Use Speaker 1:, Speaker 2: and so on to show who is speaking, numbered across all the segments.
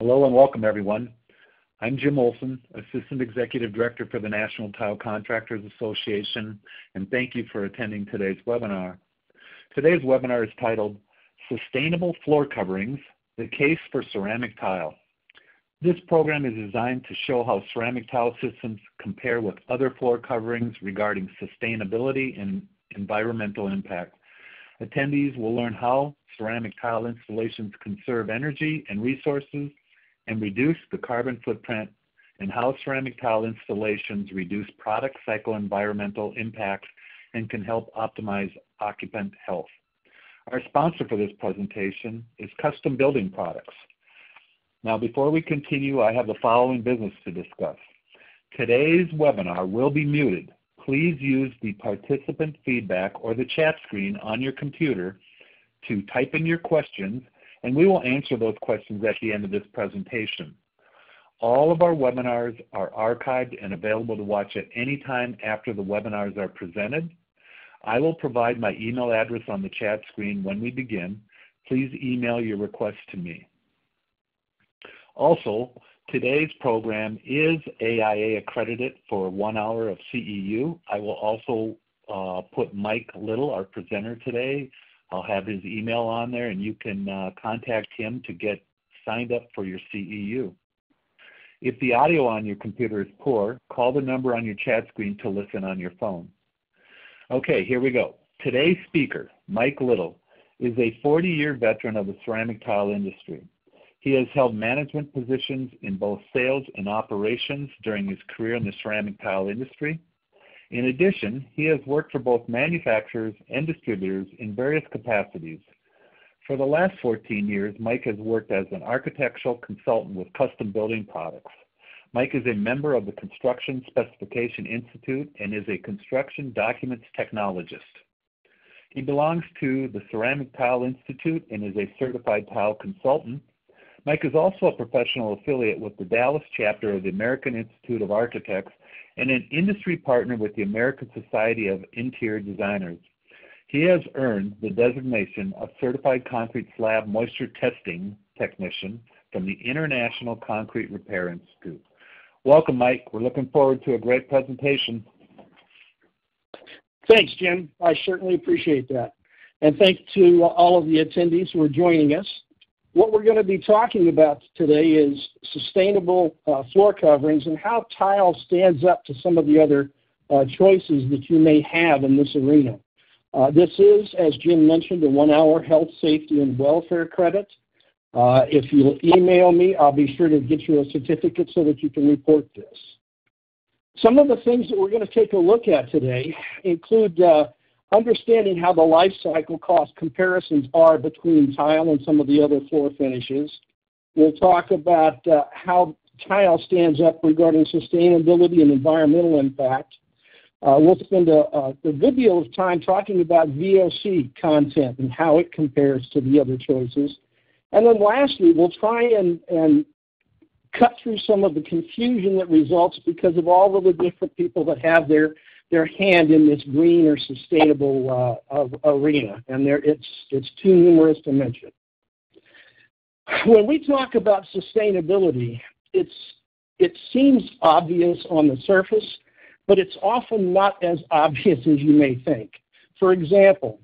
Speaker 1: Hello and welcome everyone. I'm Jim Olson, Assistant Executive Director for the National Tile Contractors Association, and thank you for attending today's webinar. Today's webinar is titled Sustainable Floor Coverings, the Case for Ceramic Tile. This program is designed to show how ceramic tile systems compare with other floor coverings regarding sustainability and environmental impact. Attendees will learn how ceramic tile installations conserve energy and resources and reduce the carbon footprint and how ceramic tile installations reduce product cycle environmental impacts and can help optimize occupant health. Our sponsor for this presentation is Custom Building Products. Now before we continue, I have the following business to discuss. Today's webinar will be muted. Please use the participant feedback or the chat screen on your computer to type in your questions and we will answer those questions at the end of this presentation. All of our webinars are archived and available to watch at any time after the webinars are presented. I will provide my email address on the chat screen when we begin. Please email your request to me. Also, today's program is AIA accredited for one hour of CEU. I will also uh, put Mike Little, our presenter today, I'll have his email on there and you can uh, contact him to get signed up for your CEU. If the audio on your computer is poor, call the number on your chat screen to listen on your phone. Okay, here we go. Today's speaker, Mike Little, is a 40-year veteran of the ceramic tile industry. He has held management positions in both sales and operations during his career in the ceramic tile industry. In addition, he has worked for both manufacturers and distributors in various capacities. For the last 14 years, Mike has worked as an architectural consultant with Custom Building Products. Mike is a member of the Construction Specification Institute and is a construction documents technologist. He belongs to the Ceramic Tile Institute and is a certified tile consultant. Mike is also a professional affiliate with the Dallas chapter of the American Institute of Architects and an industry partner with the American Society of Interior Designers. He has earned the designation of Certified Concrete Slab Moisture Testing Technician from the International Concrete Repair Institute. Welcome, Mike. We're looking forward to a great presentation.
Speaker 2: Thanks, Jim. I certainly appreciate that. And thanks to all of the attendees who are joining us. What we're going to be talking about today is sustainable uh, floor coverings and how tile stands up to some of the other uh, choices that you may have in this arena. Uh, this is, as Jim mentioned, a one-hour health, safety, and welfare credit. Uh, if you email me, I'll be sure to get you a certificate so that you can report this. Some of the things that we're going to take a look at today include uh, understanding how the life cycle cost comparisons are between tile and some of the other floor finishes. We'll talk about uh, how tile stands up regarding sustainability and environmental impact. Uh, we'll spend a, good deal of time talking about VOC content and how it compares to the other choices. And then lastly, we'll try and cut through some of the confusion that results because of all of the different people that have their their hand in this green or sustainable uh, arena, and it's, it's too numerous to mention. When we talk about sustainability, it's, it seems obvious on the surface, but it's often not as obvious as you may think. For example,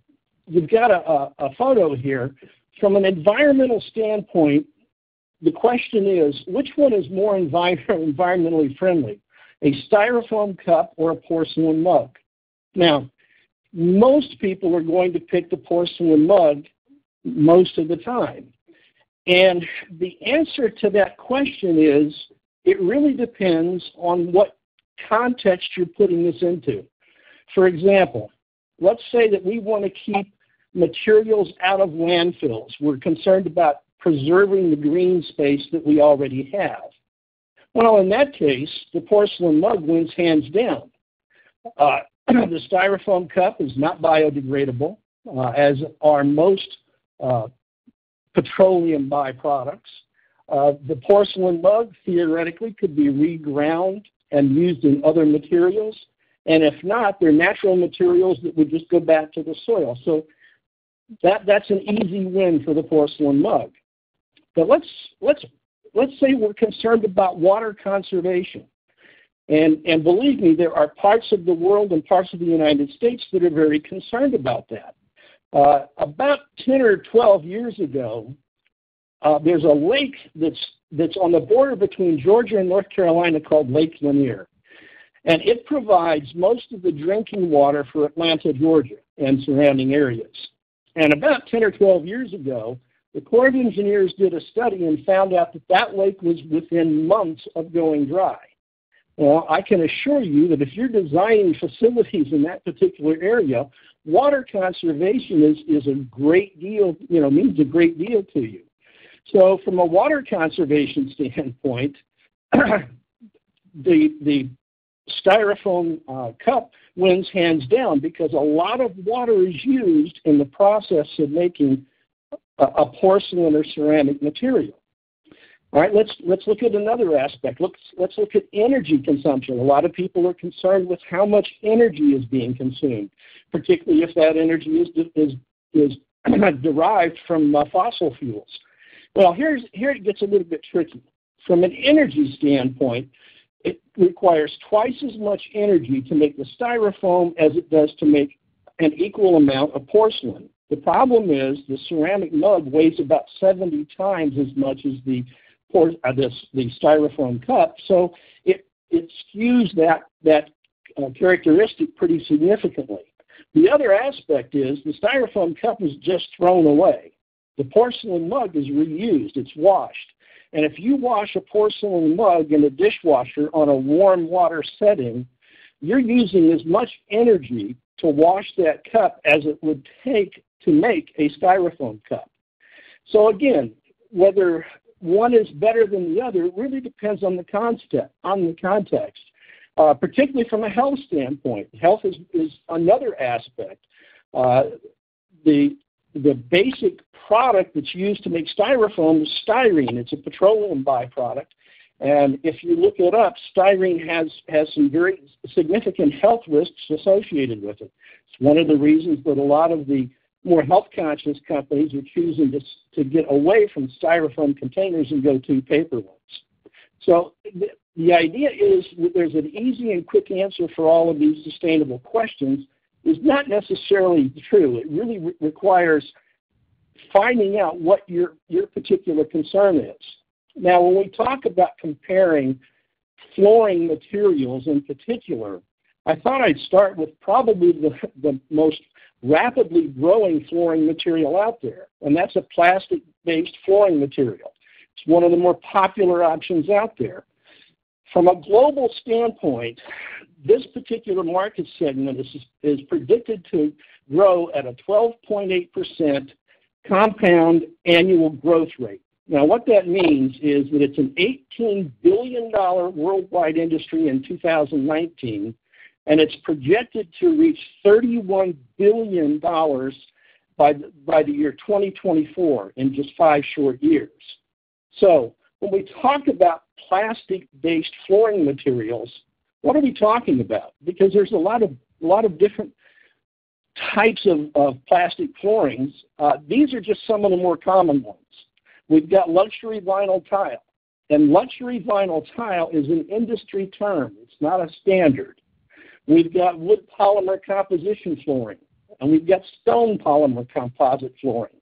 Speaker 2: you've got a, a, photo here. From an environmental standpoint, the question is, which one is more envi environmentally friendly? A styrofoam cup or a porcelain mug. Now, most people are going to pick the porcelain mug most of the time. And the answer to that question is it really depends on what context you're putting this into. For example, let's say that we want to keep materials out of landfills. We're concerned about preserving the green space that we already have. Well, in that case, the porcelain mug wins hands down. Uh, the styrofoam cup is not biodegradable, uh, as are most uh, petroleum byproducts. Uh, the porcelain mug theoretically could be reground and used in other materials, and if not, they're natural materials that would just go back to the soil. So that, that's an easy win for the porcelain mug. But let's, let's let's say we're concerned about water conservation. And, and believe me, there are parts of the world and parts of the United States that are very concerned about that. Uh, about 10 or 12 years ago, uh, there's a lake that's, that's on the border between Georgia and North Carolina called Lake Lanier. And it provides most of the drinking water for Atlanta, Georgia and surrounding areas. And about 10 or 12 years ago, the Corps of Engineers did a study and found out that that lake was within months of going dry. Well, I can assure you that if you're designing facilities in that particular area, water conservation is, is a great deal, you know, means a great deal to you. So from a water conservation standpoint, the, the styrofoam uh, cup wins hands down because a lot of water is used in the process of making a, porcelain or ceramic material. All right, let's let's look at another aspect. Let's let's look at energy consumption. A lot of people are concerned with how much energy is being consumed, particularly if that energy is is is derived from uh, fossil fuels. Well, here's here it gets a little bit tricky. From an energy standpoint, it requires twice as much energy to make the styrofoam as it does to make an equal amount of porcelain. The problem is the ceramic mug weighs about 70 times as much as the uh, this, the styrofoam cup, so it it skews that that uh, characteristic pretty significantly. The other aspect is the styrofoam cup is just thrown away. The porcelain mug is reused, it's washed. And if you wash a porcelain mug in a dishwasher on a warm water setting, you're using as much energy to wash that cup as it would take to make a styrofoam cup. So again, whether one is better than the other really depends on the context. On the context, uh, particularly from a health standpoint. Health is, is another aspect. Uh, the the basic product that's used to make styrofoam is styrene. It's a petroleum byproduct. And if you look it up, styrene has, has some very significant health risks associated with it. It's one of the reasons that a lot of the more health conscious companies are choosing to, to get away from styrofoam containers and go to paper ones. So the, the idea is that there's an easy and quick answer for all of these sustainable questions is not necessarily true. It really re- requires finding out what your, your particular concern is. Now, when we talk about comparing flooring materials in particular, I thought I'd start with probably the, the most rapidly growing flooring material out there, and that's a plastic-based flooring material. It's one of the more popular options out there. From a global standpoint, this particular market segment is, is predicted to grow at a 12.8% compound annual growth rate. Now, what that means is that it's an $18 billion worldwide industry in 2019 and it's projected to reach $31 billion by the, by the year 2024 in just five short years. So when we talk about plastic-based flooring materials, what are we talking about? Because there's a lot of, a lot of different types of, of plastic floorings. Uh, these are just some of the more common ones. We've got luxury vinyl tile. And luxury vinyl tile is an industry term. It's not a standard. We've got wood polymer composition flooring, and we've got stone polymer composite flooring,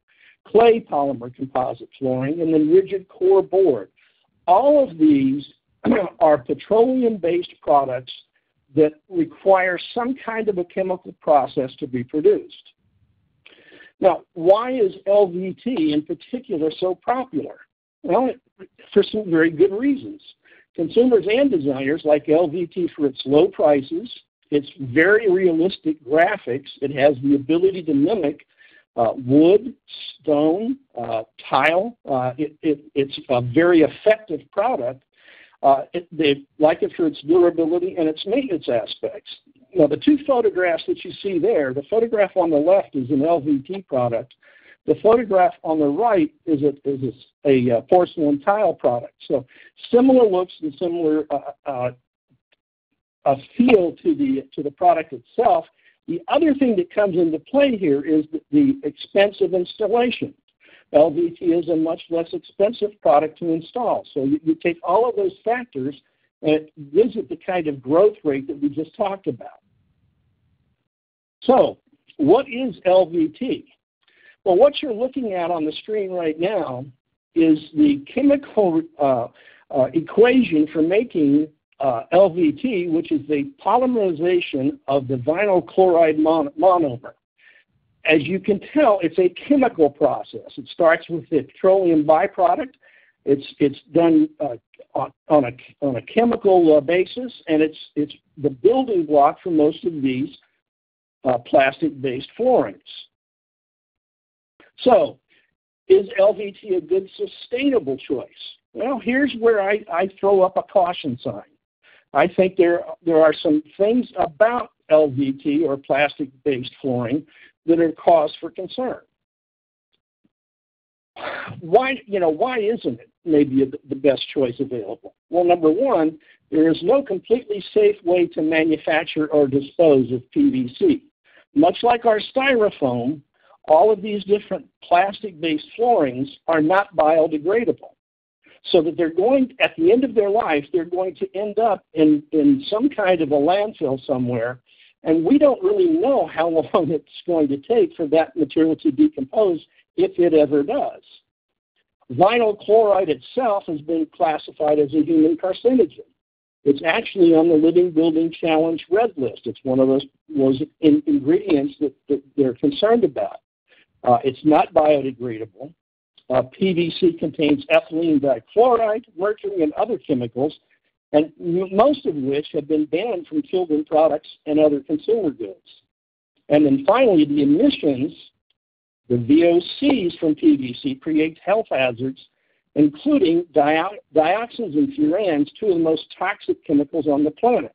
Speaker 2: clay polymer composite flooring, and then rigid core board. All of these are petroleum-based products that require some kind of a chemical process to be produced. Now, why is LVT in particular so popular? Well, for some very good reasons. Consumers and designers like LVT for its low prices, it's very realistic graphics. It has the ability to mimic uh, wood, stone, uh, tile. Uh, it, it, it's a very effective product. Uh, it, they like it for its durability and its maintenance aspects. Now, the two photographs that you see there, the photograph on the left is an LVT product. The photograph on the right is a, is a, a uh, porcelain tile product. So similar looks and similar uh, uh, a feel to the to the product itself. The other thing that comes into play here is the, the expense of installation. LVT is a much less expensive product to install. So you, you take all of those factors and it gives it the kind of growth rate that we just talked about. So what is LVT? Well, what you're looking at on the screen right now is the chemical uh, uh, equation for making uh, LVT, which is the polymerization of the vinyl chloride mon monomer. As you can tell, it's a chemical process. It starts with the petroleum byproduct. It's it's done uh, on, on, a on a chemical uh, basis, and it's it's the building block for most of these uh, plastic-based floorings. So, is LVT a good sustainable choice? Well, here's where I, I throw up a caution sign. I think there there are some things about LVT or plastic-based flooring that are cause for concern. Why you know why isn't it maybe the best choice available? Well, number one, there is no completely safe way to manufacture or dispose of PVC. Much like our styrofoam, all of these different plastic-based floorings are not biodegradable. So that they're going, at the end of their life, they're going to end up in, in some kind of a landfill somewhere, and we don't really know how long it's going to take for that material to decompose if it ever does. Vinyl chloride itself has been classified as a human carcinogen. It's actually on the Living Building Challenge red list. It's one of those, those in, ingredients that, that, they're concerned about. Uh, it's not biodegradable. Uh, PVC contains ethylene dichloride, mercury, and other chemicals, and most of which have been banned from children products and other consumer goods. And then finally, the emissions, the VOCs from PVC create health hazards including dioxins and furans, two of the most toxic chemicals on the planet.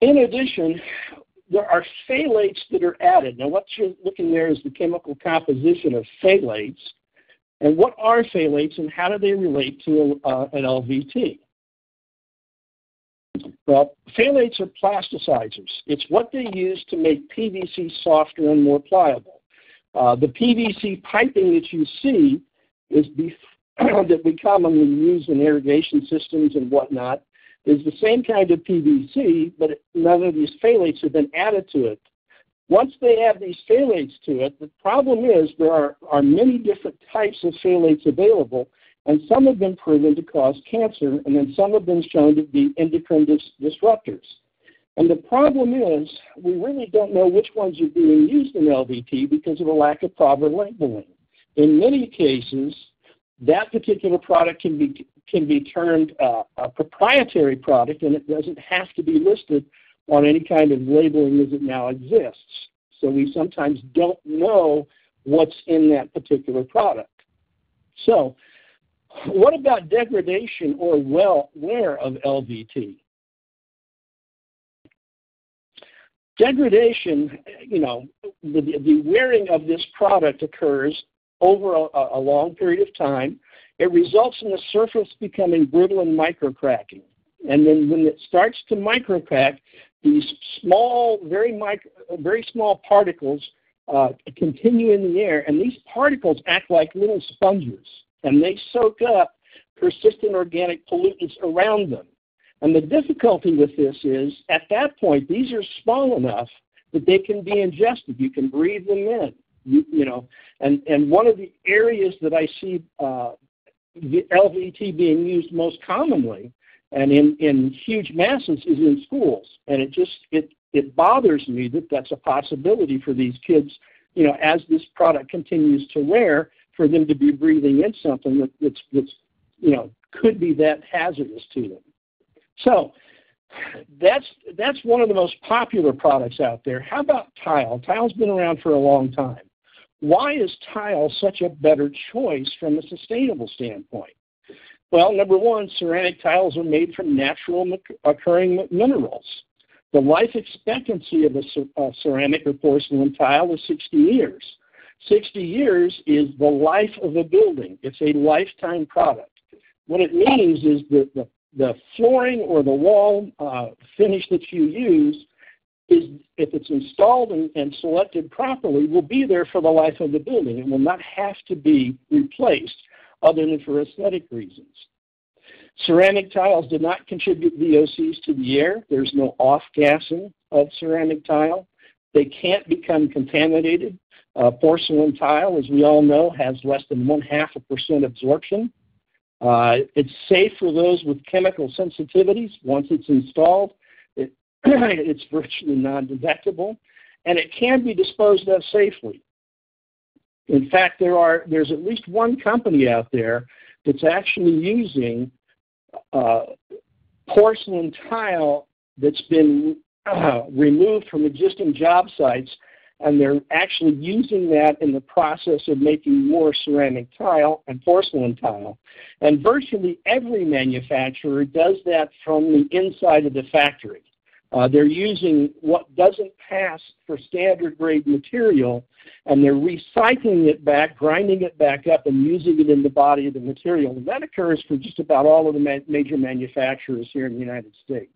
Speaker 2: In addition, there are phthalates that are added. Now, what you're looking there is the chemical composition of phthalates. And what are phthalates and how do they relate to uh, an LVT? Well, phthalates are plasticizers. It's what they use to make PVC softer and more pliable. Uh, the PVC piping that you see is that we commonly use in irrigation systems and whatnot is the same kind of PVC, but none of these phthalates have been added to it. Once they add these phthalates to it, the problem is there are, are many different types of phthalates available, and some have been proven to cause cancer, and then some have been shown to be endocrine dis- disruptors. And the problem is we really don't know which ones are being used in LVT because of a lack of proper labeling. In many cases, that particular product can be can be termed uh, a proprietary product, and it doesn't have to be listed on any kind of labeling as it now exists. So we sometimes don't know what's in that particular product. So, what about degradation or well wear of LVT? Degradation, you know, the, the wearing of this product occurs over a, a long period of time. It results in the surface becoming brittle and microcracking. And then when it starts to microcrack, these small, very micro, very small particles uh, continue in the air, and these particles act like little sponges, and they soak up persistent organic pollutants around them. And the difficulty with this is, at that point, these are small enough that they can be ingested. You can breathe them in. You, you know, and and one of the areas that I see uh, LVT being used most commonly, and in in huge masses, is in schools. And it just it it bothers me that that's a possibility for these kids. You know, as this product continues to wear, for them to be breathing in something that, that's that's you know could be that hazardous to them. So that's that's one of the most popular products out there. How about tile? Tile's been around for a long time. Why is tile such a better choice from a sustainable standpoint? Well, number one, ceramic tiles are made from natural occurring minerals. The life expectancy of a, ceramic or porcelain tile is 60 years. 60 years is the life of a building. It's a lifetime product. What it means is that the the flooring or the wall uh, finish that you use is if it's installed and, and, selected properly, will be there for the life of the building. It will not have to be replaced other than for aesthetic reasons. Ceramic tiles do not contribute VOCs to the air. There's no off-gassing of ceramic tile. They can't become contaminated. Uh, porcelain tile, as we all know, has less than one half a percent absorption. Uh, it's safe for those with chemical sensitivities. Once it's installed, it, it's virtually non-detectable, and it can be disposed of safely. In fact, there are there's at least one company out there that's actually using uh, porcelain tile that's been uh, removed from existing job sites, and they're actually using that in the process of making more ceramic tile and porcelain tile. And virtually every manufacturer does that from the inside of the factory. Uh, they're using what doesn't pass for standard grade material and they're recycling it back, grinding it back up, and using it in the body of the material. And that occurs for just about all of the ma major manufacturers here in the United States.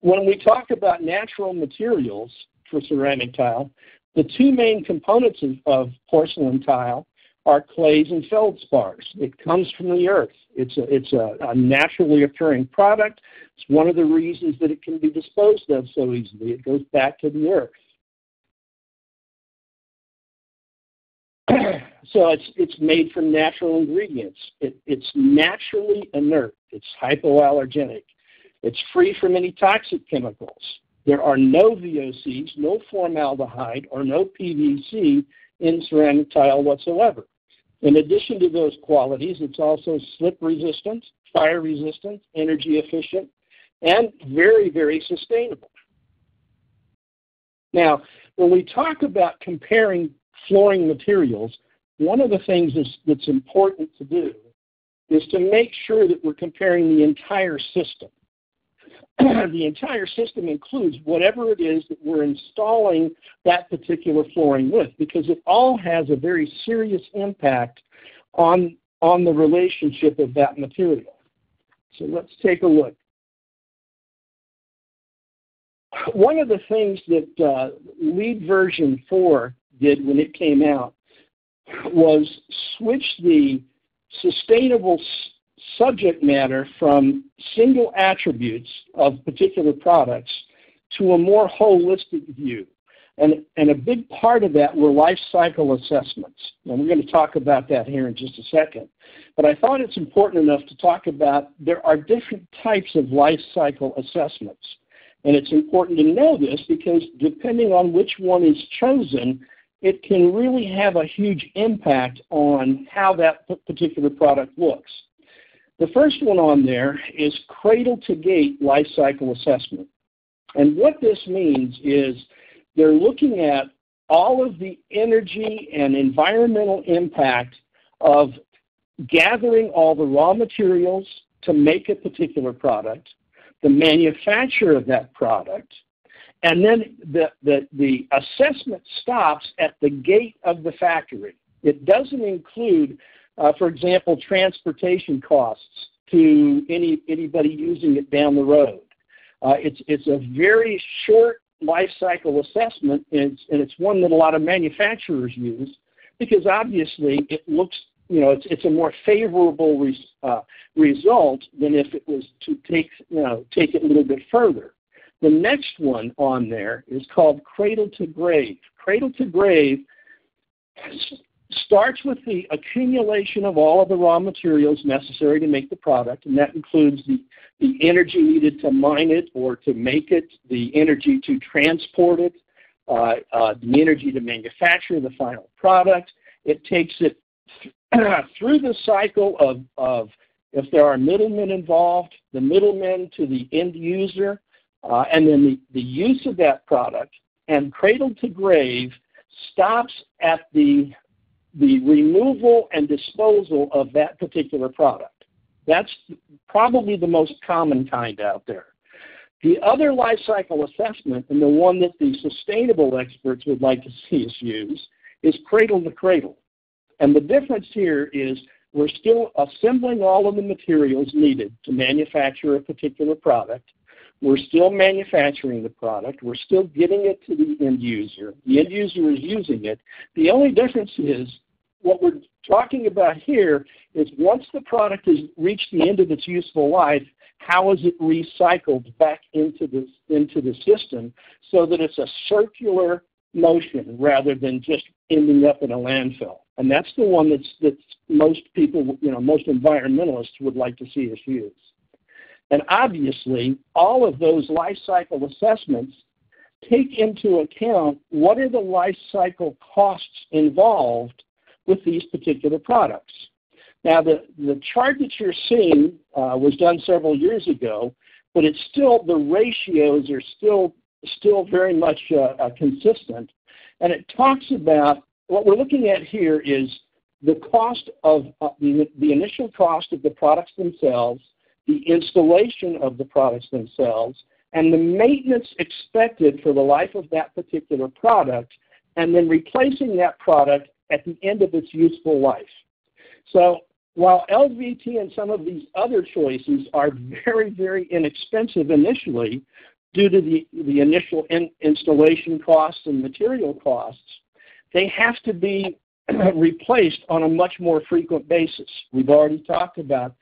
Speaker 2: When we talk about natural materials for ceramic tile, the two main components of, porcelain tile are clays and feldspars. It comes from the earth. It's a, it's a, a, naturally occurring product. It's one of the reasons that it can be disposed of so easily. It goes back to the earth. so it's, it's made from natural ingredients. It, it's naturally inert. It's hypoallergenic. It's free from any toxic chemicals. There are no VOCs, no formaldehyde, or no PVC in ceramic tile whatsoever. In addition to those qualities, it's also slip resistant, fire resistant, energy efficient, and very, very sustainable. Now, when we talk about comparing flooring materials, one of the things that's important to do is to make sure that we're comparing the entire system. the entire system includes whatever it is that we're installing that particular flooring with because it all has a very serious impact on, on the relationship of that material. So let's take a look. One of the things that uh, LEED version 4 did when it came out was switch the sustainable subject matter from single attributes of particular products to a more holistic view. And, and a big part of that were life cycle assessments. And we're going to talk about that here in just a second. But I thought it's important enough to talk about there are different types of life cycle assessments. And it's important to know this because depending on which one is chosen, it can really have a huge impact on how that particular product looks. The first one on there is cradle to gate life cycle assessment. And what this means is they're looking at all of the energy and environmental impact of gathering all the raw materials to make a particular product, the manufacture of that product, and then the, the, the assessment stops at the gate of the factory. It doesn't include for example, transportation costs to any anybody using it down the road. Uh, it's it's a very short life cycle assessment, and it's, one that a lot of manufacturers use because obviously it looks you know it's it's a more favorable uh, result than if it was to take you know take it a little bit further. The next one on there is called cradle to grave. Cradle to grave starts with the accumulation of all of the raw materials necessary to make the product, and that includes the, the energy needed to mine it or to make it, the energy to transport it, uh, uh, the energy to manufacture the final product. It takes it through the cycle of, of if there are middlemen involved, the middlemen to the end user, uh, and then the, the use of that product, and cradle to grave stops at the the removal and disposal of that particular product. That's probably the most common kind out there. The other life cycle assessment, and the one that the sustainable experts would like to see us use, is cradle to cradle. And the difference here is we're still assembling all of the materials needed to manufacture a particular product. We're still manufacturing the product. We're still getting it to the end user. The end user is using it. The only difference is what we're talking about here is once the product has reached the end of its useful life, how is it recycled back into the, into the system so that it's a circular motion rather than just ending up in a landfill. And that's the one that's, that's most people, you know, most environmentalists would like to see us use. And obviously, all of those life cycle assessments take into account what are the life cycle costs involved with these particular products. Now, the, the chart that you're seeing uh, was done several years ago, but it's still, the ratios are still, still very much uh, uh, consistent. And it talks about, what we're looking at here is the cost of, uh, the, the initial cost of the products themselves, the installation of the products themselves, and the maintenance expected for the life of that particular product, and then replacing that product at the end of its useful life. So while LVT and some of these other choices are very, very inexpensive initially due to the, the initial in, installation costs and material costs, they have to be replaced on a much more frequent basis. We've already talked about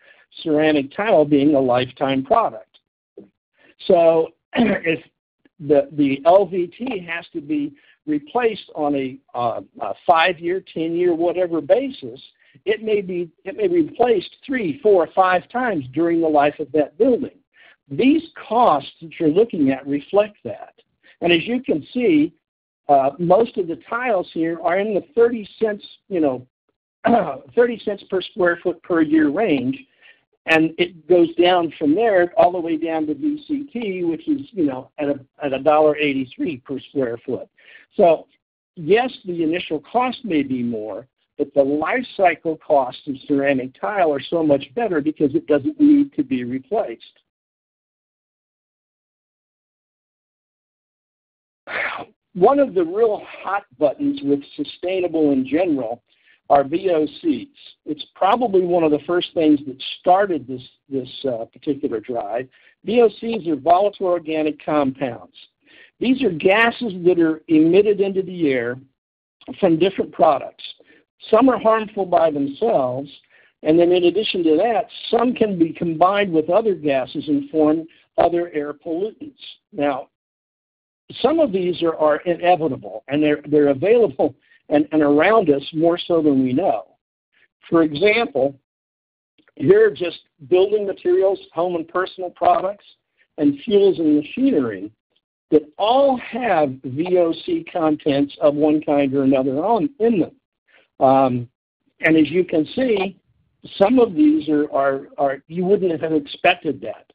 Speaker 2: ceramic tile being a lifetime product. So if the, the LVT has to be replaced on a, uh, a five-year, 10-year, whatever basis, it may be it may be replaced three, four, five times during the life of that building. These costs that you're looking at reflect that. And as you can see, uh, most of the tiles here are in the 30 cents, you know, 30 cents per square foot per year range, and it goes down from there all the way down to VCT, which is you know at a at a dollar 83 per square foot. So yes, the initial cost may be more, but the life cycle costs of ceramic tile are so much better because it doesn't need to be replaced. One of the real hot buttons with sustainable in general are VOCs. It's probably one of the first things that started this, this uh, particular drive. VOCs are volatile organic compounds. These are gases that are emitted into the air from different products. Some are harmful by themselves, and then in addition to that, some can be combined with other gases and form other air pollutants. Now, some of these are, are inevitable, and they're, they're available and, and around us more so than we know. For example, here are just building materials, home and personal products, and fuels and machinery that all have VOC contents of one kind or another on, in them. Um, and as you can see, some of these are, are, are you wouldn't have expected that.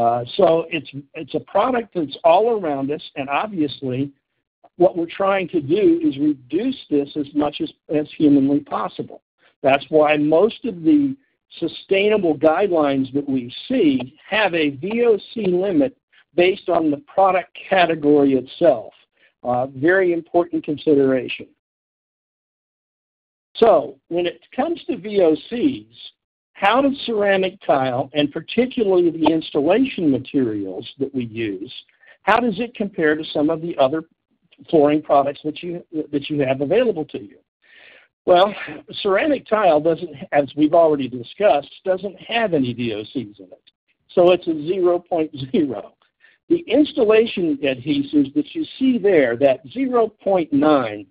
Speaker 2: Uh, so it's, it's a product that's all around us, and obviously what we're trying to do is reduce this as much as, as humanly possible. That's why most of the sustainable guidelines that we see have a VOC limit based on the product category itself. Uh, very important consideration. So when it comes to VOCs, how does ceramic tile, and particularly the installation materials that we use, how does it compare to some of the other flooring products that you, that you have available to you? Well, ceramic tile doesn't, as we've already discussed, doesn't have any VOCs in it. So it's a 0.0. The installation adhesives that you see there, that 0.9,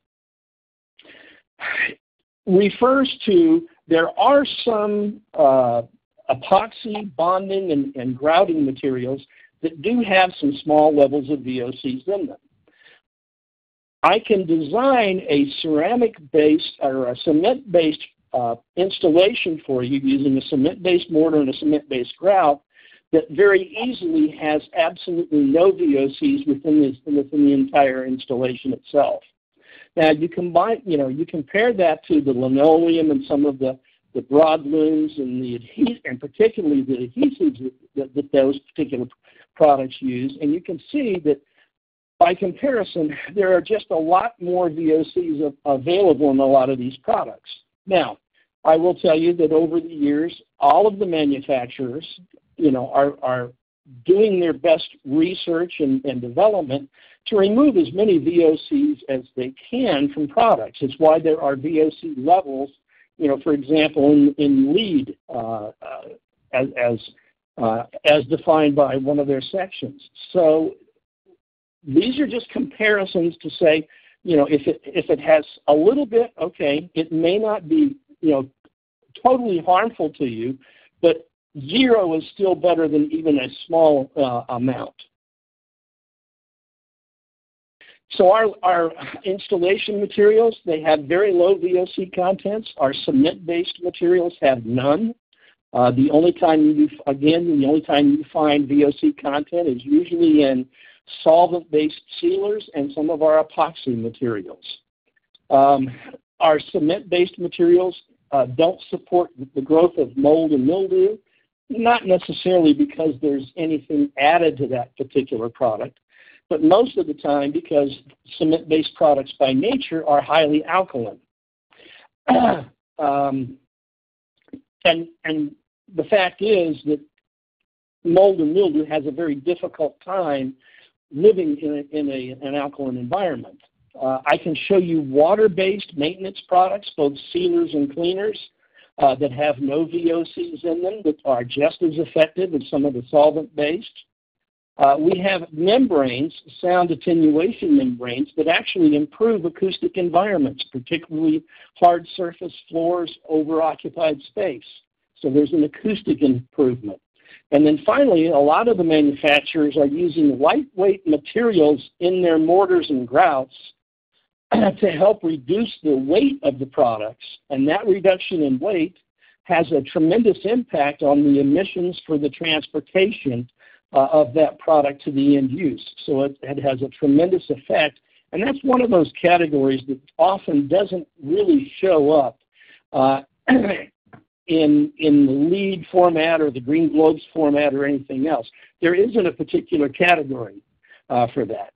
Speaker 2: refers to there are some uh, epoxy bonding and, and grouting materials that do have some small levels of VOCs in them. I can design a ceramic-based or a cement-based uh, installation for you using a cement-based mortar and a cement-based grout that very easily has absolutely no VOCs within, this, within the entire installation itself. Now you combine, you know, you compare that to the linoleum and some of the, the broadlooms and the adhes- and particularly the adhesives that, that, that those particular products use, and you can see that by comparison, there are just a lot more VOCs available in a lot of these products. Now, I will tell you that over the years, all of the manufacturers, you know, are, are doing their best research and, development to remove as many VOCs as they can from products. It's why there are VOC levels, you know, for example, in, LEED uh, uh, uh, as defined by one of their sections. So these are just comparisons to say, you know, if it, if it has a little bit, okay, it may not be, you know, totally harmful to you, but zero is still better than even a small uh, amount. So our, our installation materials, they have very low VOC contents. Our cement-based materials have none. Uh, the only time you, again, the only time you find VOC content is usually in solvent-based sealers and some of our epoxy materials. Um, our cement-based materials uh, don't support the growth of mold and mildew, not necessarily because there's anything added to that particular product, but most of the time because cement-based products by nature are highly alkaline. um, and, and the fact is that mold and mildew has a very difficult time living in, a, in a, an alkaline environment. Uh, I can show you water-based maintenance products, both sealers and cleaners, uh, that have no VOCs in them that are just as effective as some of the solvent-based. Uh, we have membranes, sound attenuation membranes, that actually improve acoustic environments, particularly hard surface floors over occupied space. So there's an acoustic improvement. And then finally, a lot of the manufacturers are using lightweight materials in their mortars and grouts to help reduce the weight of the products. And that reduction in weight has a tremendous impact on the emissions for the transportation uh, of that product to the end use. So it, it has a tremendous effect. And that's one of those categories that often doesn't really show up uh, in, in the LEED format or the Green Globes format or anything else. There isn't a particular category uh, for that.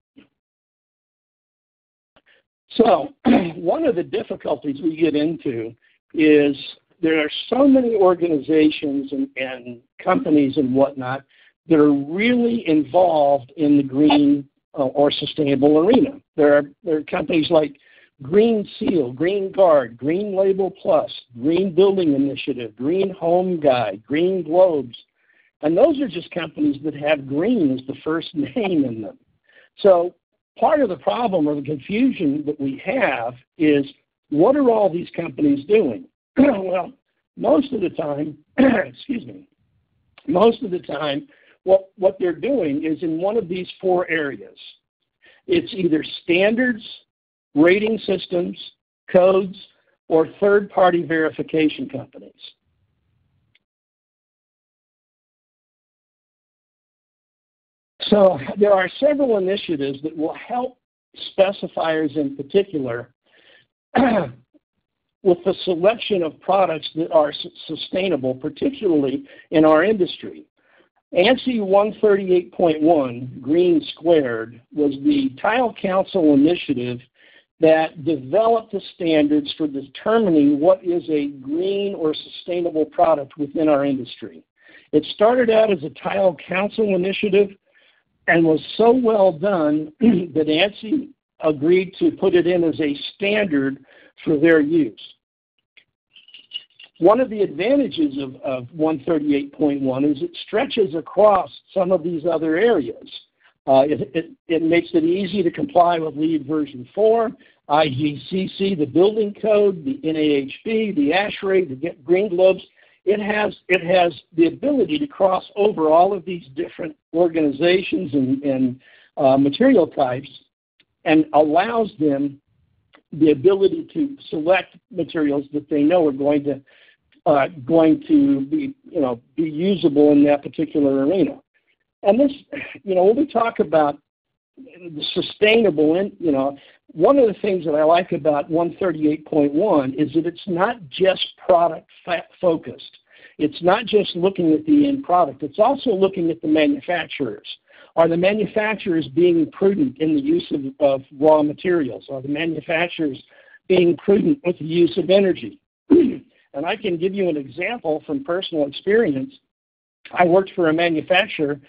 Speaker 2: So one of the difficulties we get into is there are so many organizations and, companies and whatnot that are really involved in the green uh, or sustainable arena. There are, there are companies like Green Seal, Green Guard, Green Label Plus, Green Building Initiative, Green Home Guide, Green Globes, and those are just companies that have green as the first name in them. So part of the problem or the confusion that we have is what are all these companies doing? well, most of the time, excuse me, most of the time, what, what they're doing is in one of these four areas. It's either standards, rating systems, codes, or third-party verification companies. So there are several initiatives that will help specifiers in particular with the selection of products that are sustainable, particularly in our industry. ANSI 138.1, Green Squared, was the Tile Council initiative that developed the standards for determining what is a green or sustainable product within our industry. It started out as a Tile Council initiative and was so well done that ANSI agreed to put it in as a standard for their use. One of the advantages of, of 138.1 is it stretches across some of these other areas. Uh, it, makes it easy to comply with LEED version 4, IGCC, the building code, the NAHB, the ASHRAE, the Green Globes. It has, it has the ability to cross over all of these different organizations and, uh, material types and allows them the ability to select materials that they know are going to uh, going to be, you know, be usable in that particular arena. And this, you know, when we talk about the sustainable, in, you know, one of the things that I like about 138.1 is that it's not just product focused. It's not just looking at the end product. It's also looking at the manufacturers. Are the manufacturers being prudent in the use of, of raw materials? Are the manufacturers being prudent with the use of energy? And I can give you an example from personal experience. I worked for a manufacturer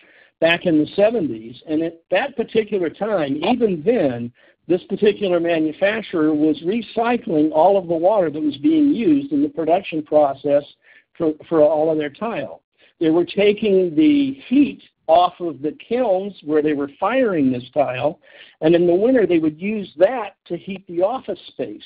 Speaker 2: back in the 70s. And at that particular time, even then, this particular manufacturer was recycling all of the water that was being used in the production process for, for all of their tile. They were taking the heat off of the kilns where they were firing this tile, and in the winter they would use that to heat the office space.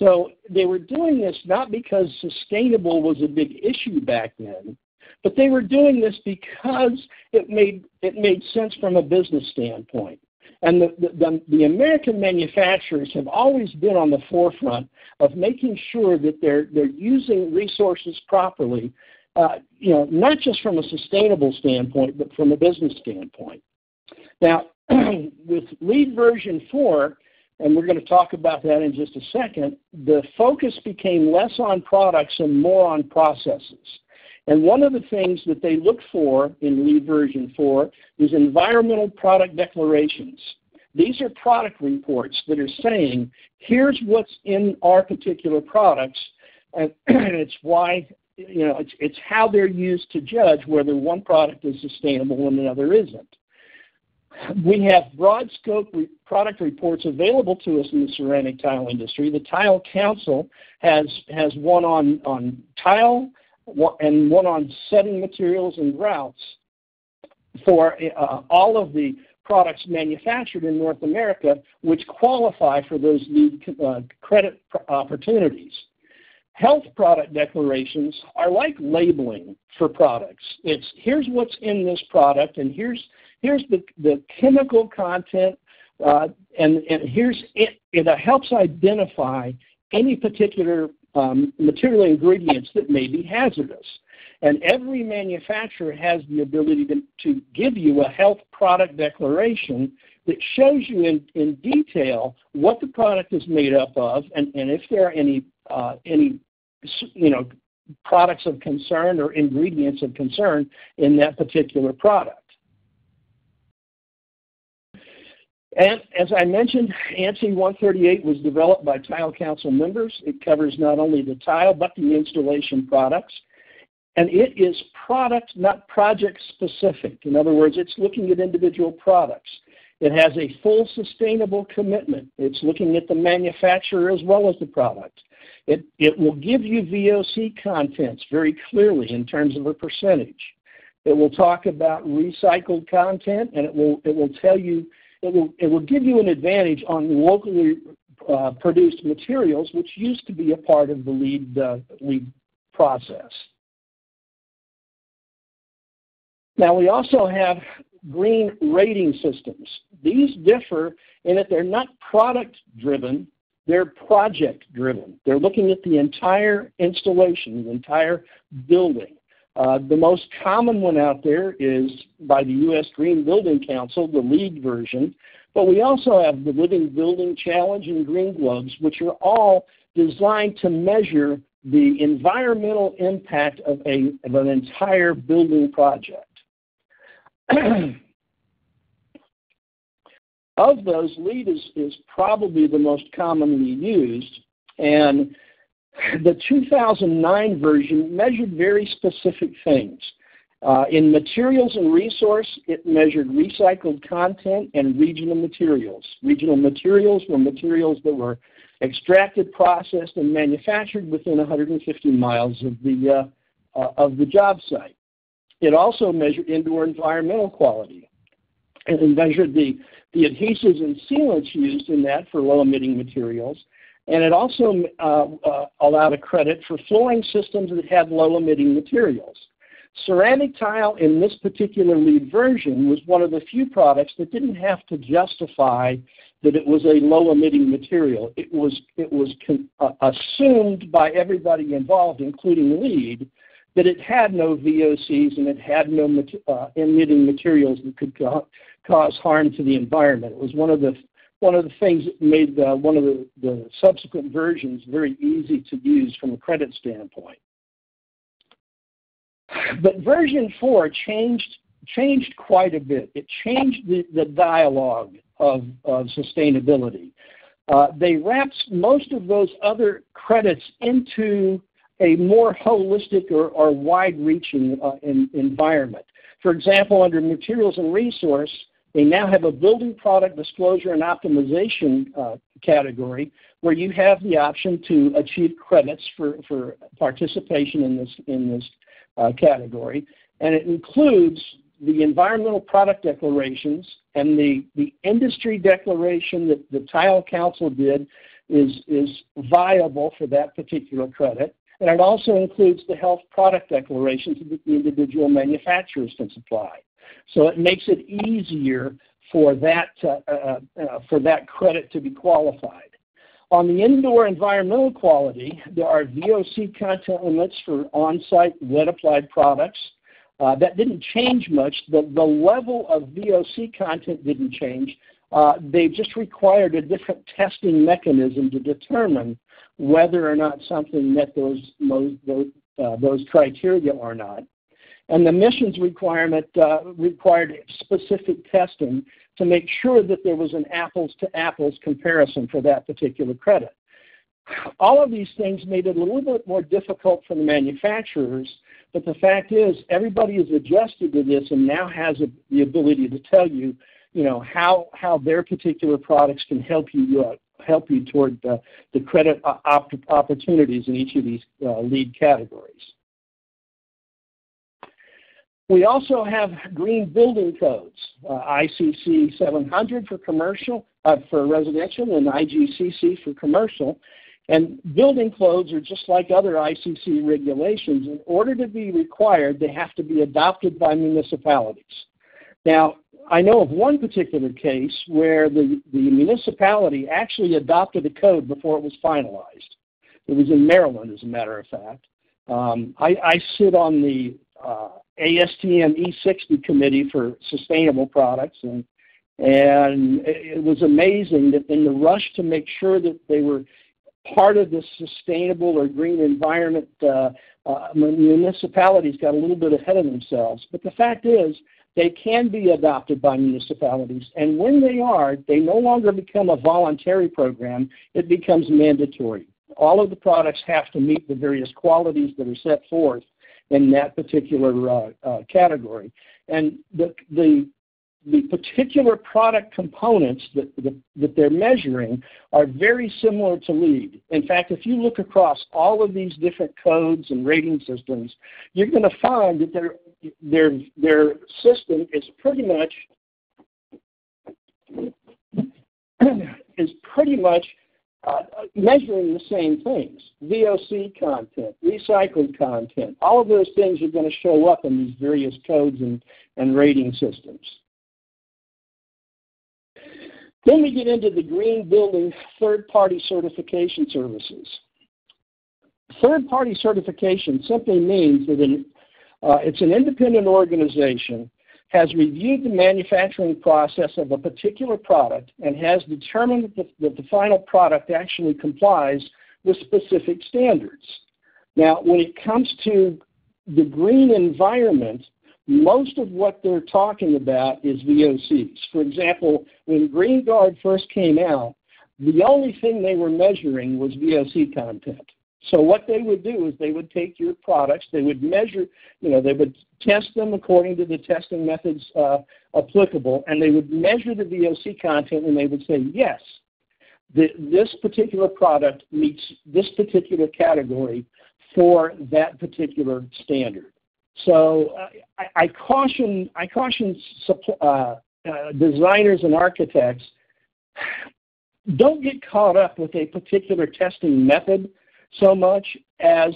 Speaker 2: So they were doing this not because sustainable was a big issue back then, but they were doing this because it made it made sense from a business standpoint. And the, the, the, American manufacturers have always been on the forefront of making sure that they're, they're using resources properly, uh, you know, not just from a sustainable standpoint, but from a business standpoint. Now, with LEED version 4, and we're going to talk about that in just a second, the focus became less on products and more on processes. And one of the things that they look for in LEED version 4 is environmental product declarations. These are product reports that are saying, here's what's in our particular products, and it's why, you know, it's, it's how they're used to judge whether one product is sustainable and another isn't. We have broad scope re product reports available to us in the ceramic tile industry. The Tile Council has, has one on, on tile, and one on setting materials and grouts for uh, all of the products manufactured in North America which qualify for those LEED uh, credit opportunities. Health product declarations are like labeling for products. It's here's what's in this product and here's here's the, the chemical content uh, and, and here's it, it helps identify any particular um, material ingredients that may be hazardous. And every manufacturer has the ability to, to give you a health product declaration that shows you in, in detail what the product is made up of and, and if there are any, uh, any you know, products of concern or ingredients of concern in that particular product. And as I mentioned, ANSI 138 was developed by Tile Council members. It covers not only the tile, but the installation products. And it is product, not project specific. In other words, it's looking at individual products. It has a full sustainable commitment. It's looking at the manufacturer as well as the product. It, it will give you VOC contents very clearly in terms of a percentage. It will talk about recycled content and it will, it will tell you it will, give you an advantage on locally uh, produced materials, which used to be a part of the LEED uh, LEED process. Now we also have green rating systems. These differ in that they're not product driven, they're project driven. They're looking at the entire installation, the entire building. Uh, the most common one out there is by the U.S. Green Building Council, the LEED version, but we also have the Living Building Challenge and Green Globes, which are all designed to measure the environmental impact of, a, of an entire building project. of those, LEED is, is probably the most commonly used, and the 2009 version measured very specific things. Uh, in materials and resource, it measured recycled content and regional materials. Regional materials were materials that were extracted, processed, and manufactured within 150 miles of the, uh, uh, of the job site. It also measured indoor environmental quality and measured the, the adhesives and sealants used in that for low-emitting materials and it also uh, uh, allowed a credit for flooring systems that had low-emitting materials. Ceramic tile in this particular LEED version was one of the few products that didn't have to justify that it was a low-emitting material. It was, it was uh, assumed by everybody involved, including LEED, that it had no VOCs and it had no uh, emitting materials that could cause harm to the environment. It was one of the one of the things that made uh, one of the, the subsequent versions very easy to use from a credit standpoint. But version 4 changed, changed quite a bit. It changed the, the dialogue of, of sustainability. Uh, they wrapped most of those other credits into a more holistic or, or wide-reaching uh, environment. For example, under materials and resource, they now have a building product disclosure and optimization uh, category where you have the option to achieve credits for, participation in this, in this uh, category. And it includes the environmental product declarations and the, industry declaration that the Tile Council did is, is viable for that particular credit. And it also includes the health product declarations that the individual manufacturers can supply. So it makes it easier for that, uh, uh, uh, for that credit to be qualified. On the indoor environmental quality, there are VOC content limits for on-site wet applied products. Uh, that didn't change much. The, the level of VOC content didn't change. Uh, they just required a different testing mechanism to determine whether or not something met those, those, uh, those criteria or not. And the missions requirement uh, required specific testing to make sure that there was an apples to apples comparison for that particular credit. All of these things made it a little bit more difficult for the manufacturers, but the fact is everybody is adjusted to this and now has a, the ability to tell you, you know, how, how their particular products can help you uh, help you toward the, the credit op opportunities in each of these uh, LEED categories. We also have green building codes, uh, ICC 700 for commercial, uh, for residential, and IGCC for commercial. And building codes are just like other ICC regulations. In order to be required, they have to be adopted by municipalities. Now, I know of one particular case where the, the municipality actually adopted a code before it was finalized. It was in Maryland, as a matter of fact. Um, I, I, sit on the uh, ASTM E60 committee for sustainable products, and and it was amazing that in the rush to make sure that they were part of the sustainable or green environment, uh, uh, municipalities got a little bit ahead of themselves. But the fact is, they can be adopted by municipalities, and when they are, they no longer become a voluntary program, it becomes mandatory. All of the products have to meet the various qualities that are set forth in that particular uh, uh, category. And the, particular product components that, they're measuring are very similar to LEED. In fact, if you look across all of these different codes and rating systems, you're going to find that their, their, their system is pretty much is pretty much measuring the same things. VOC content, recycled content, all of those things are going to show up in these various codes and, and rating systems. Then we get into the green building third-party certification services. Third-party certification simply means that an, uh, it's an independent organization has reviewed the manufacturing process of a particular product and has determined that the, final product actually complies with specific standards. Now, when it comes to the green environment, most of what they're talking about is VOCs. For example, when GreenGuard first came out, the only thing they were measuring was VOC content. So what they would do is they would take your products, they would measure, you know, they would test them according to the testing methods uh, applicable, and they would measure the VOC content, and they would say, yes, the, this particular product meets this particular category for that particular standard. So uh, I, I, caution, I caution uh, uh, designers and architects, don't get caught up with a particular testing method so much as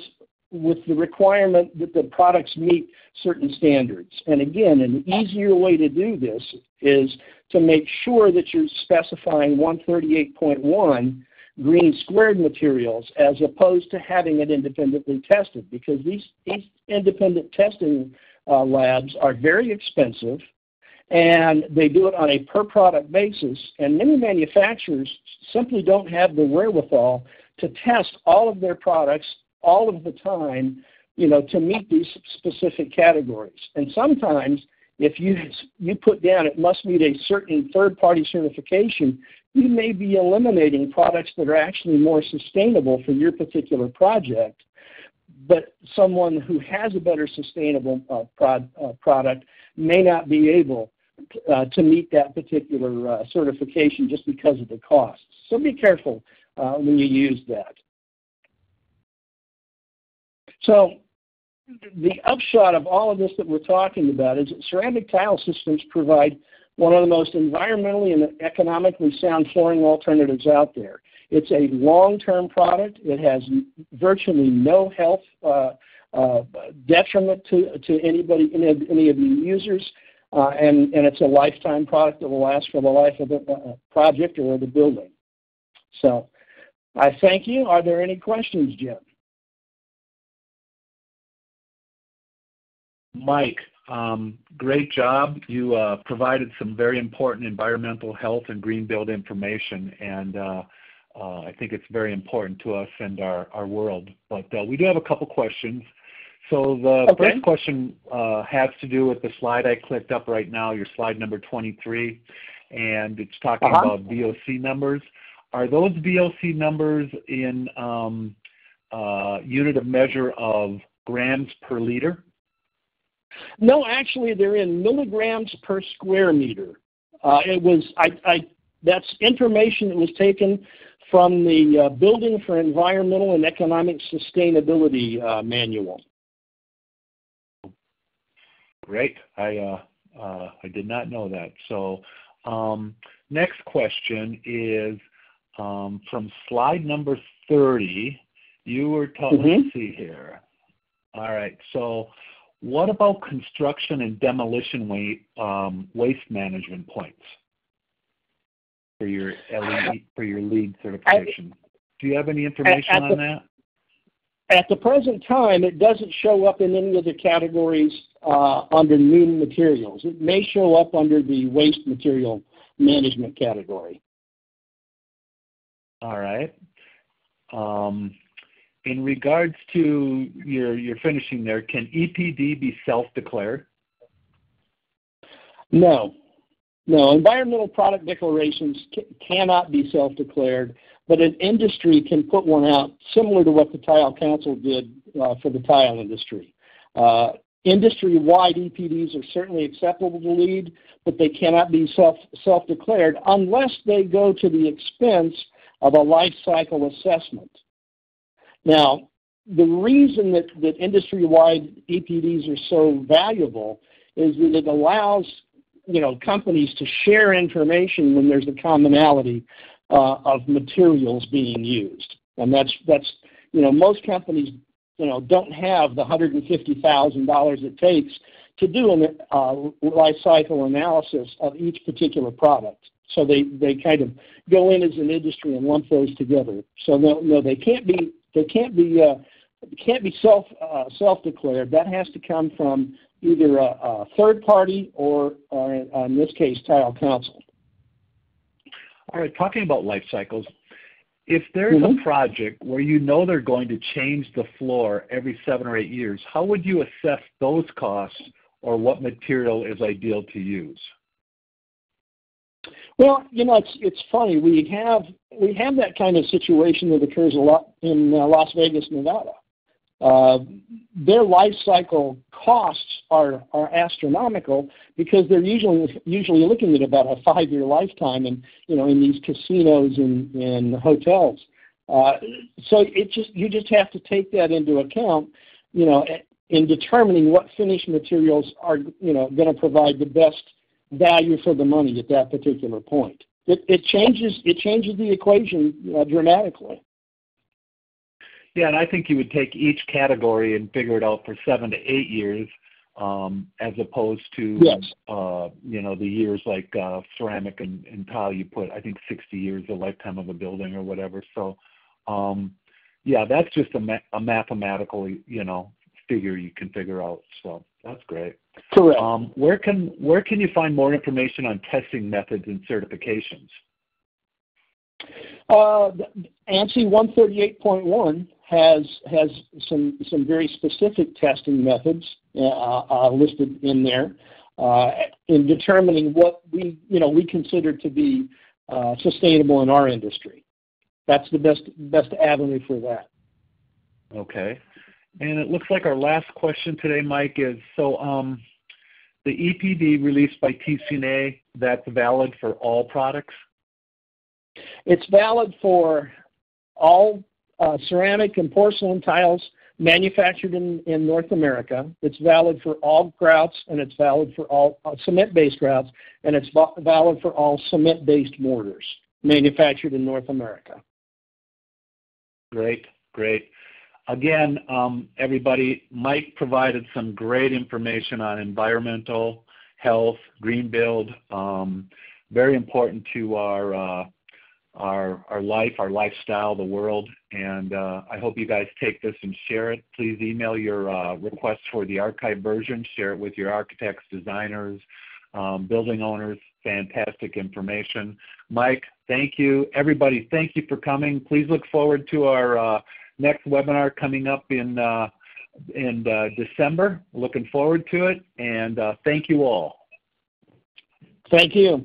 Speaker 2: with the requirement that the products meet certain standards. And again, an easier way to do this is to make sure that you're specifying 138.1 green squared materials as opposed to having it independently tested because these, these independent testing uh, labs are very expensive and they do it on a per product basis and many manufacturers simply don't have the wherewithal to test all of their products all of the time, you know, to meet these specific categories. And sometimes if you, you put down it must meet a certain third-party certification, you may be eliminating products that are actually more sustainable for your particular project but someone who has a better sustainable uh, prod, uh, product may not be able uh, to meet that particular uh, certification just because of the costs. So be careful when you use that. So the upshot of all of this that we're talking about is that ceramic tile systems provide one of the most environmentally and economically sound flooring alternatives out there. It's a long-term product. It has virtually no health uh, uh, detriment to, to anybody, any of, any of the users, uh, and, it's a lifetime product that will last for the life of the uh, project or the building. So I thank you. Are there any questions, Jim?
Speaker 1: Mike, um, great job. You uh, provided some very important environmental health and green build information, and uh, uh, I think it's very important to us and our, our world. But uh, we do have a couple questions. So the okay. first question uh, has to do with the slide I clicked up right now, your slide number 23, and it's talking -huh. about VOC numbers. Are those VOC numbers in um, uh, unit of measure of grams per liter?
Speaker 2: No, actually, they're in milligrams per square meter. Uh, it was I, I, that's information that was taken from the uh, Building for Environmental and Economic Sustainability uh, manual.
Speaker 1: Great. I uh, uh, I did not know that. So um, next question is um, from slide number 30. You were talking. Mm -hmm. Let's see here. All right. So what about construction and demolition waste, um, waste management points for your LEED, for your LEED certification? Do you have any information at, at on
Speaker 2: the,
Speaker 1: that?
Speaker 2: At the present time, it doesn't show up in any of the categories uh, under new materials. It may show up under the waste material management category.
Speaker 1: All right. Um, in regards to your, your finishing there, can EPD be self-declared?
Speaker 2: No. No, environmental product declarations cannot be self-declared, but an industry can put one out similar to what the Tile Council did uh, for the tile industry. Uh, industry-wide EPDs are certainly acceptable to LEED, but they cannot be self, self-declared unless they go to the expense of a life cycle assessment. Now, the reason that, that industry-wide EPDs are so valuable is that it allows you know companies to share information when there's a commonality uh, of materials being used, and that's that's you know most companies you know don't have the hundred and fifty thousand dollars it takes to do a uh, life cycle analysis of each particular product. So they, they kind of go in as an industry and lump those together. So no, no they can't be they can't be uh, can't be self uh, self declared. That has to come from either a, a third party or, or in this case, Tile Council.
Speaker 1: All right, talking about life cycles, if there's mm -hmm. a mm-hmm. project where you know they're going to change the floor every seven or eight years, how would you assess those costs or what material is ideal to use?
Speaker 2: Well, you know, it's it's funny. We have we have that kind of situation that occurs a lot in uh, Las Vegas, Nevada. Uh, their life cycle costs are are astronomical because they're usually usually looking at about a five year lifetime, and you know, in these casinos and, and hotels. Uh, so it just you just have to take that into account, you know, in determining what finished materials are you know going to provide the best value for the money at that particular point. It, it changes it changes the equation uh, dramatically.
Speaker 1: Yeah, and I think you would take each category and figure it out for seven to eight years, um, as opposed to
Speaker 2: yes.
Speaker 1: uh, you know the years like uh, ceramic and, and tile. You put I think 60 years, the lifetime of a building or whatever. So, um, yeah, that's just a, ma- a mathematical you know figure you can figure out. So that's great.
Speaker 2: Correct.
Speaker 1: Um, where can where can you find more information on testing methods and certifications?
Speaker 2: Uh, ANSI 138.1 has has some some very specific testing methods uh, uh, listed in there uh, in determining what we you know we consider to be uh, sustainable in our industry. That's the best best avenue for that.
Speaker 1: Okay. And it looks like our last question today, Mike, is so um, the EPD released by TCNA, that's valid for all products?
Speaker 2: It's valid for all uh, ceramic and porcelain tiles manufactured in, in North America. It's valid for all grouts, and it's valid for all uh, cement-based grouts, and it's valid for all cement-based mortars manufactured in North America.
Speaker 1: Great, great. Again, um, everybody, Mike provided some great information on environmental health, green build, um, very important to our uh, our our life, our lifestyle, the world. And uh, I hope you guys take this and share it. Please email your uh, requests for the archive version. Share it with your architects, designers, um, building owners. Fantastic information. Mike, thank you. Everybody, thank you for coming. Please look forward to our uh, next webinar coming up in uh, in uh, December. Looking forward to it. And uh, thank you all.
Speaker 2: Thank you.